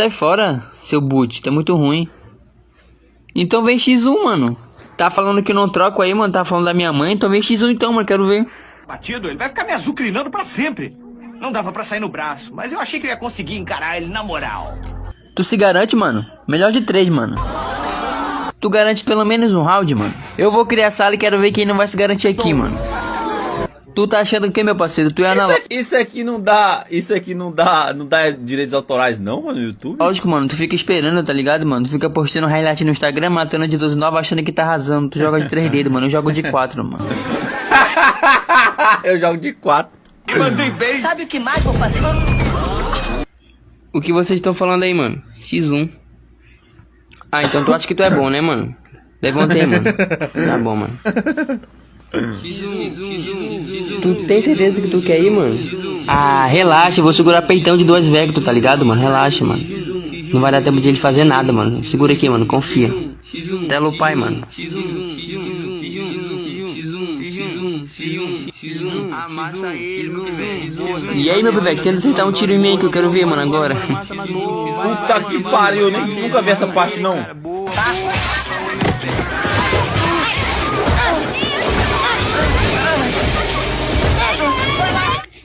Sai fora, seu boot, tá muito ruim. Então vem X1, mano. Tá falando que não troco aí, mano. Tá falando da minha mãe. Então vem X1 então, mano. Quero ver. Batido, ele vai ficar me azucrinando pra sempre. Não dava pra sair no braço, mas eu achei que eu ia conseguir encarar ele na moral. Tu se garante, mano? Melhor de três, mano. Tu garante pelo menos um round, mano. Eu vou criar sala e quero ver quem não vai se garantir aqui, mano. Tu tá achando o que, meu parceiro? Tu é Isso, analógico. aqui, isso aqui não dá. Isso aqui não dá. Não dá direitos autorais, não, mano, no YouTube? Lógico, mano, tu fica esperando, tá ligado, mano? Tu fica postando highlight no Instagram, matando de 12 9 achando que tá arrasando. Tu joga de três dedos, mano. Eu jogo de quatro, mano. Eu jogo de 4. E mandei bem. Sabe o que mais vou fazer? O que vocês estão falando aí, mano? X1. Ah, então tu acha que tu é bom, né, mano? Levantei, mano. Tá bom, mano. Tu tem certeza que tu quer ir, mano? Ah, relaxa, eu vou segurar peitão de duas Vector, tá ligado, mano? Relaxa, mano. Não vai dar tempo de ele fazer nada, mano. Segura aqui, mano, confia. Tela o pai, mano. E aí, meu pivete, tenta acertar um tiro em mim que eu quero ver, mano, agora. Puta que pariu, eu nem, nunca vi essa parte, não.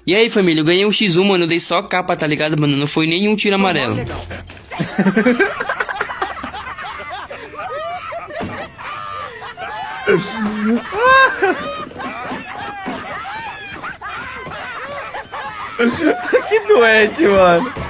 E aí, família, eu ganhei um X1, mano. Eu dei só capa, tá ligado, mano? Não foi nenhum tiro amarelo. Que doente, mano.